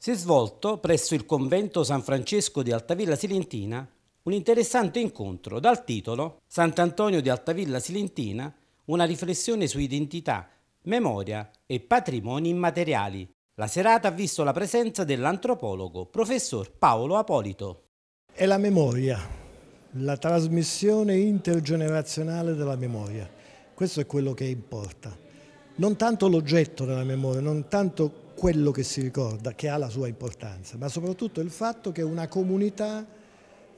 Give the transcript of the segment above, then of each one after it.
Si è svolto presso il convento San Francesco di Altavilla Silentina un interessante incontro dal titolo Sant'Antonio di Altavilla Silentina, una riflessione su identità, memoria e patrimoni immateriali. La serata ha visto la presenza dell'antropologo professor Paolo Apolito. È la memoria, la trasmissione intergenerazionale della memoria. Questo è quello che importa. Non tanto l'oggetto della memoria, non tanto quello che si ricorda, che ha la sua importanza, ma soprattutto il fatto che una comunità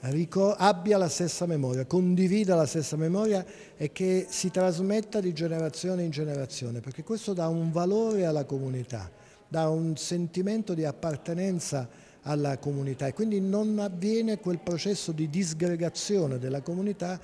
abbia la stessa memoria, condivida la stessa memoria e che si trasmetta di generazione in generazione, perché questo dà un valore alla comunità, dà un sentimento di appartenenza alla comunità e quindi non avviene quel processo di disgregazione della comunità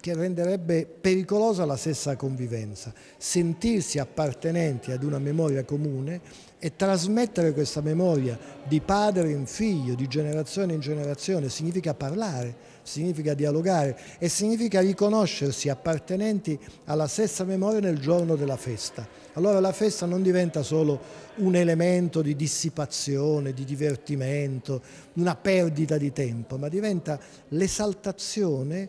che renderebbe pericolosa la stessa convivenza. Sentirsi appartenenti ad una memoria comune e trasmettere questa memoria di padre in figlio, di generazione in generazione, significa parlare, significa dialogare e significa riconoscersi appartenenti alla stessa memoria nel giorno della festa. Allora la festa non diventa solo un elemento di dissipazione, di divertimento, una perdita di tempo, ma diventa l'esaltazione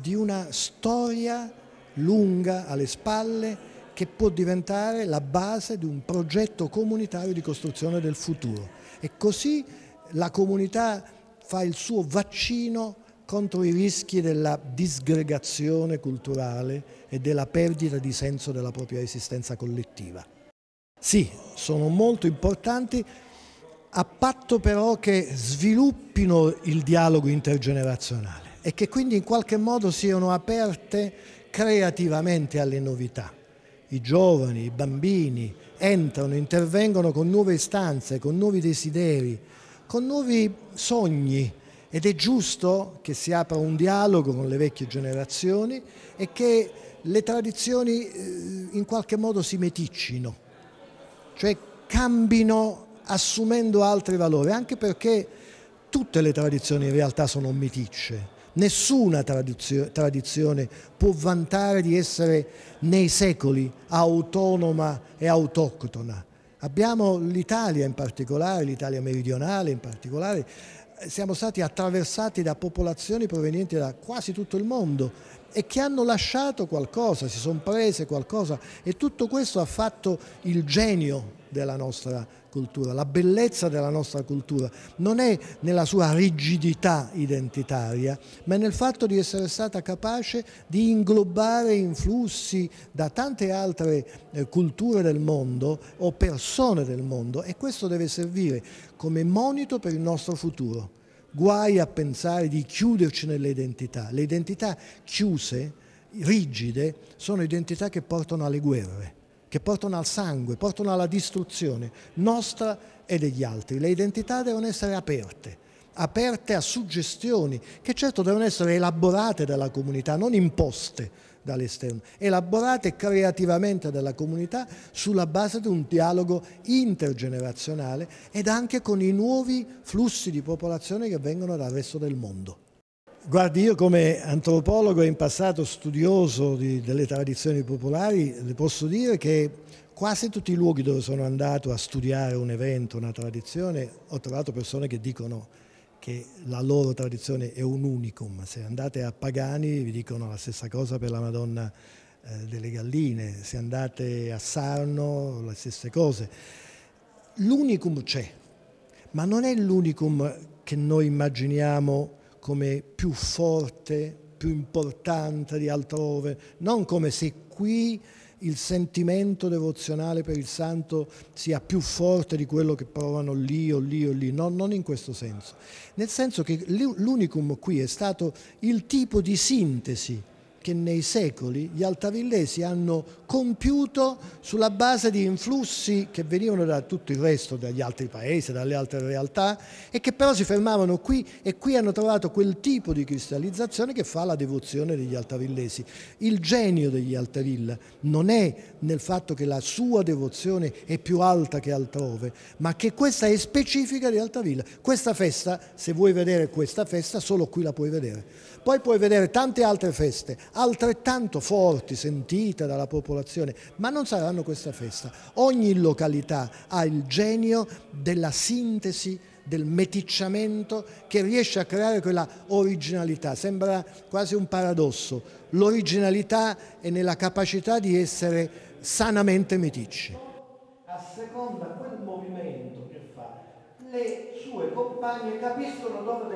di una storia lunga alle spalle che può diventare la base di un progetto comunitario di costruzione del futuro. E così la comunità fa il suo vaccino contro i rischi della disgregazione culturale e della perdita di senso della propria esistenza collettiva. Sì, sono molto importanti, a patto però che sviluppino il dialogo intergenerazionale e che quindi in qualche modo siano aperte creativamente alle novità. I giovani, i bambini entrano, intervengono con nuove istanze, con nuovi desideri, con nuovi sogni ed è giusto che si apra un dialogo con le vecchie generazioni e che le tradizioni eh, in qualche modo si meticcino, cioè cambino assumendo altri valori, anche perché tutte le tradizioni in realtà sono meticce Nessuna tradizione può vantare di essere nei secoli autonoma e autoctona. Abbiamo l'Italia in particolare, l'Italia meridionale in particolare, siamo stati attraversati da popolazioni provenienti da quasi tutto il mondo e che hanno lasciato qualcosa, si sono prese qualcosa e tutto questo ha fatto il genio della nostra cultura, la bellezza della nostra cultura non è nella sua rigidità identitaria, ma nel fatto di essere stata capace di inglobare influssi da tante altre eh, culture del mondo o persone del mondo e questo deve servire come monito per il nostro futuro. Guai a pensare di chiuderci nelle identità. Le identità chiuse, rigide, sono identità che portano alle guerre che portano al sangue, portano alla distruzione nostra e degli altri. Le identità devono essere aperte, aperte a suggestioni che certo devono essere elaborate dalla comunità, non imposte dall'esterno, elaborate creativamente dalla comunità sulla base di un dialogo intergenerazionale ed anche con i nuovi flussi di popolazione che vengono dal resto del mondo. Guardi, io come antropologo e in passato studioso di, delle tradizioni popolari le posso dire che quasi tutti i luoghi dove sono andato a studiare un evento, una tradizione, ho trovato persone che dicono che la loro tradizione è un unicum. Se andate a Pagani vi dicono la stessa cosa per la Madonna eh, delle Galline, se andate a Sarno le stesse cose. L'unicum c'è, ma non è l'unicum che noi immaginiamo come più forte, più importante di altrove, non come se qui il sentimento devozionale per il santo sia più forte di quello che provano lì o lì o lì, no, non in questo senso. Nel senso che l'unicum qui è stato il tipo di sintesi che nei secoli gli altavillesi hanno compiuto sulla base di influssi che venivano da tutto il resto, dagli altri paesi, dalle altre realtà e che però si fermavano qui e qui hanno trovato quel tipo di cristallizzazione che fa la devozione degli altavillesi. Il genio degli Altavilla non è nel fatto che la sua devozione è più alta che altrove, ma che questa è specifica di Altavilla. Questa festa, se vuoi vedere questa festa, solo qui la puoi vedere. Poi puoi vedere tante altre feste altrettanto forti, sentite dalla popolazione, ma non saranno questa festa. Ogni località ha il genio della sintesi del meticciamento che riesce a creare quella originalità. Sembra quasi un paradosso. L'originalità è nella capacità di essere sanamente meticci. A seconda quel movimento che fa, le sue compagne capiscono dove